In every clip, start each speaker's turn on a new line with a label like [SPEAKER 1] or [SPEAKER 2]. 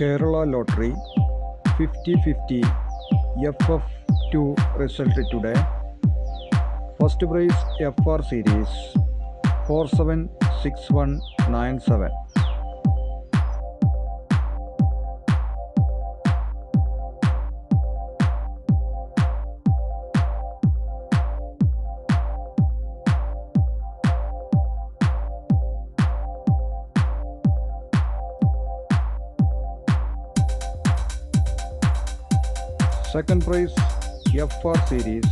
[SPEAKER 1] Kerala lottery fifty fifty F F two result today. First prize F R series four seven six one nine seven. Second prize FR series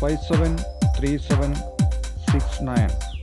[SPEAKER 1] 573769